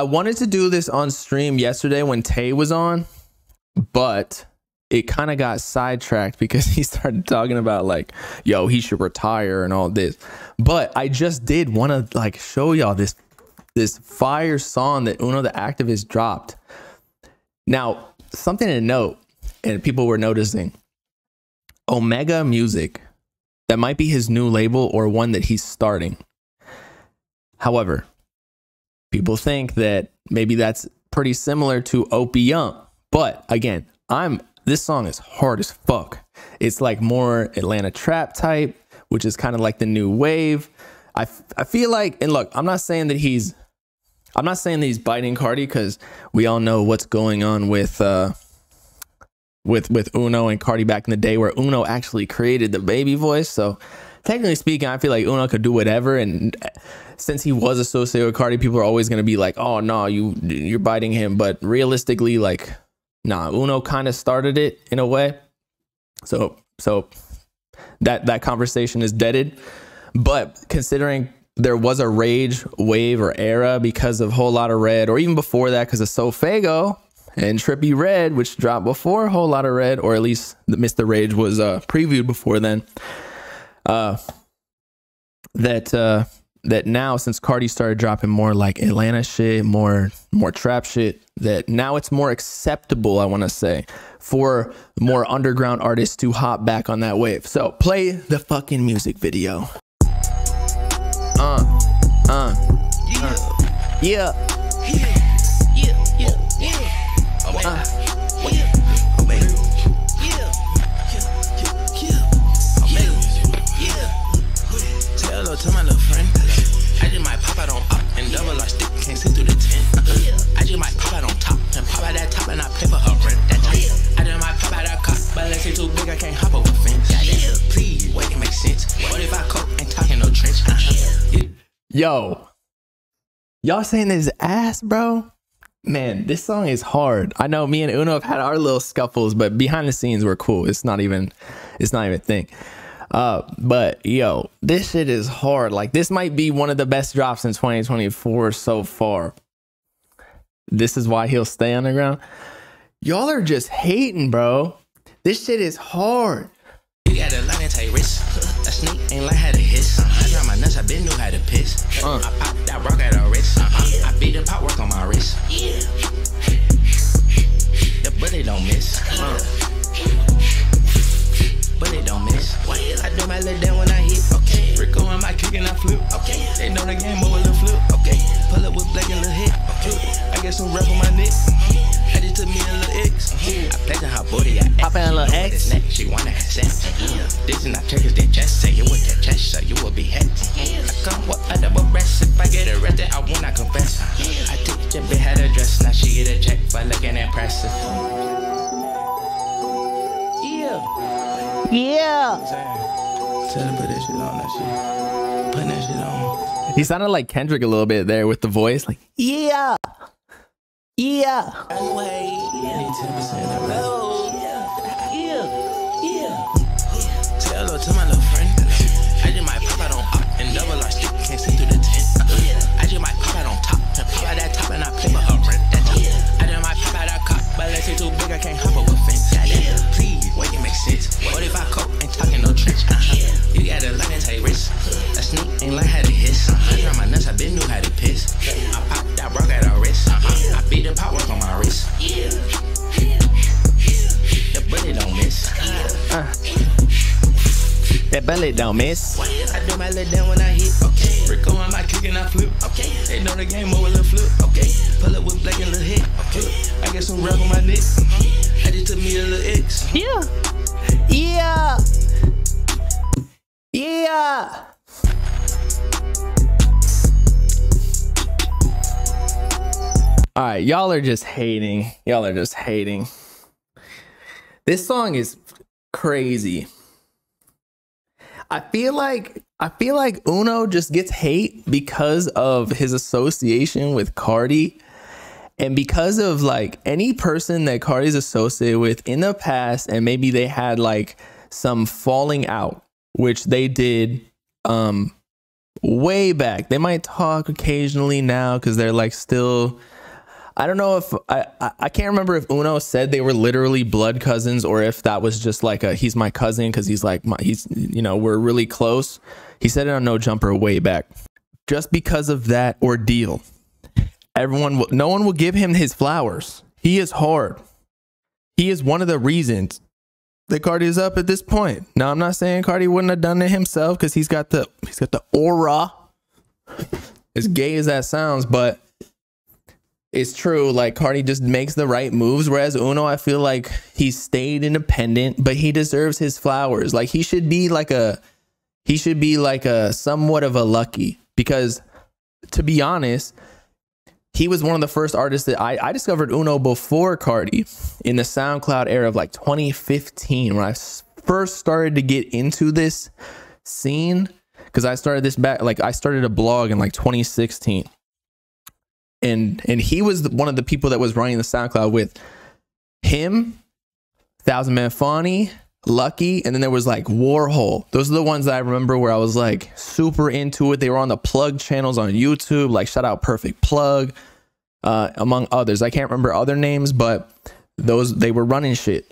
I wanted to do this on stream yesterday when Tay was on, but it kind of got sidetracked because he started talking about like, yo, he should retire and all this. But I just did want to like show y'all this this fire song that Uno the activist dropped. Now, something to note, and people were noticing, Omega Music, that might be his new label or one that he's starting. However, people think that maybe that's pretty similar to Opium. But again, I'm this song is hard as fuck. It's like more Atlanta trap type, which is kind of like the new wave. I, I feel like, and look, I'm not saying that he's, I'm not saying that he's biting Carti because we all know what's going on with, uh, with with Uno and Carti back in the day, where Uno actually created the baby voice. So technically speaking, I feel like Uno could do whatever. And since he was associated with Carti, people are always going to be like, "Oh no, you you're biting him." But realistically, like nah, Uno kind of started it in a way. So so that that conversation is deaded. But considering there was a rage wave or era because of Whole Lotta Red, or even before that because of SoFaygo and Trippie Redd, which dropped before Whole Lotta Red, or at least Miss the Rage was uh, previewed before then. Uh, that uh, that now since Carti started dropping more like Atlanta shit, more more trap shit, that now it's more acceptable, I want to say, for more underground artists to hop back on that wave. So play the fucking music video. Uh, uh, uh. yeah. Yeah, Yo, y'all saying this ass, bro? Man, this song is hard. I know me and Uno have had our little scuffles, but behind the scenes we're cool. It's not even, it's not even a thing. Uh, but yo, this shit is hard. Like this might be one of the best drops in 2024 so far. This is why he'll stay underground. Y'all are just hating, bro. This shit is hard. You got a snake ain't like how to Uh. I pop that rock at a wrist. Uh-huh. I beat the pop work on my wrist. Yeah. The bullet don't miss. Uh but it don't miss. I do my little dance when I hit. Okay. Rico on my kick and I flip. Okay. They know the game over the flip. Okay. Pull up with black and little hit. Okay. I get some rap on my neck. I just took me a little X. I played her booty. I pop in a little X. She wanna have sex. This is not checkers, they just say you with that chest, so you will be head. Get I will not confess. I teach your bitch how to dress. Now she get a check for looking impressive. Yeah. Tell him put that shit on that shit. Putting that shit on. He sounded like Kendrick a little bit there with the voice, like yeah, yeah. Anyway, yeah. Yeah, yeah. That belly don't miss. I do my little down when I hit. Okay. Rico on my kick and I flip. Okay. They know the game over the flip. Okay. Pull up with black and little hit. Okay. I get some rap on my neck. I just took me a little X. Yeah. Yeah. Yeah. All right, y'all are just hating. Y'all are just hating. This song is crazy. I feel like I feel like Uno just gets hate because of his association with Carti and because of like any person that Carti's associated with in the past, and maybe they had like some falling out, which they did um way back. They might talk occasionally now because they're like still. I don't know if I, I can't remember if Uno said they were literally blood cousins or if that was just like a he's my cousin because he's like my he's you know we're really close. He said it on No Jumper way back. Just because of that ordeal, everyone will no one will give him his flowers. He is hard. He is one of the reasons that Carti is up at this point. Now I'm not saying Carti wouldn't have done it himself because he's got the he's got the aura. As gay as that sounds, but it's true. Like Carti just makes the right moves, whereas Uno, I feel like he stayed independent, but he deserves his flowers. Like he should be like a he should be like a somewhat of a lucky because to be honest, he was one of the first artists that I, I discovered Uno before Carti in the SoundCloud era of like 2015 when I first started to get into this scene because I started this back like I started a blog in like 2016 and and he was one of the people that was running the SoundCloud with him Thousand Man Funny Lucki, and then there was like Warhol. Those are the ones that I remember where I was like super into it. They were on the plug channels on YouTube, like shout out Perfect Plug, uh, among others. I can't remember other names, but those they were running shit.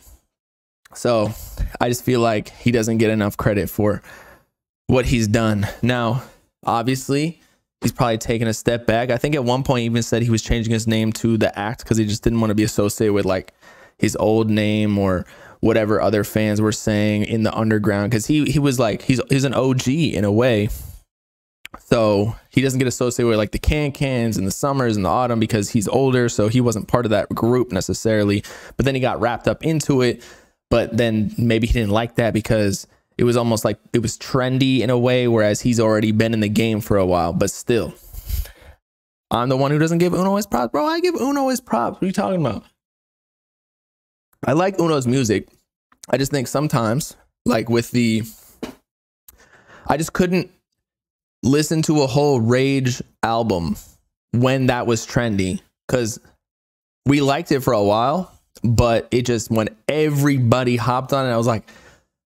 So I just feel like he doesn't get enough credit for what he's done. Now, obviously, he's probably taken a step back. I think at one point he even said he was changing his name to the act because he just didn't want to be associated with like his old name or whatever other fans were saying in the underground because he he was like he's he's an OG in a way. So he doesn't get associated with like the Kankans and the summers and the autumn because he's older. So he wasn't part of that group necessarily. But then he got wrapped up into it. But then maybe he didn't like that because it was almost like it was trendy in a way, whereas he's already been in the game for a while. But still, I'm the one who doesn't give Uno his props. Bro, I give Uno his props. What are you talking about? I like Uno's music. I just think sometimes, like with the, I just couldn't listen to a whole Rage album when that was trendy because we liked it for a while, but it just when everybody hopped on it, I was like,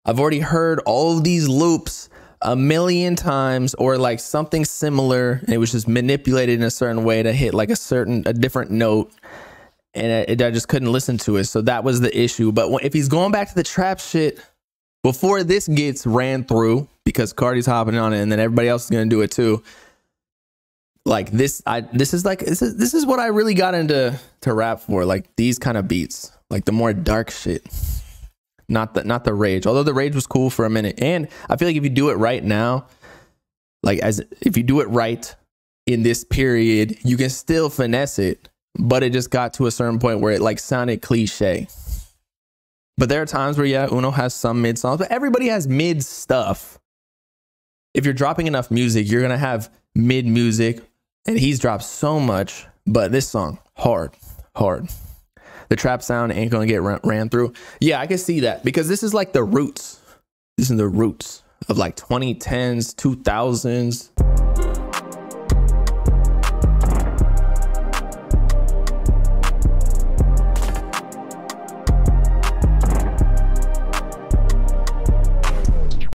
I've already heard all of these loops a million times or like something similar. And it was just manipulated in a certain way to hit like a certain, a different note and I, I, just couldn't listen to it. So that was the issue. But if he's going back to the trap shit before this gets ran through, because Carti's hopping on it, and then everybody else is gonna do it too. Like this, I this is like this is this is what I really got into to rap for. Like these kind of beats, like the more dark shit, not the not the rage. Although the rage was cool for a minute, and I feel like if you do it right now, like as if you do it right in this period, you can still finesse it but it just got to a certain point where it like sounded cliche. But there are times where yeah, Uno has some mid songs, but everybody has mid stuff. If you're dropping enough music, you're gonna have mid music, and he's dropped so much. But this song, hard, hard. The trap sound ain't gonna get ran, ran through. Yeah, I can see that because this is like the roots. This is the roots of like 2010s, 2000s.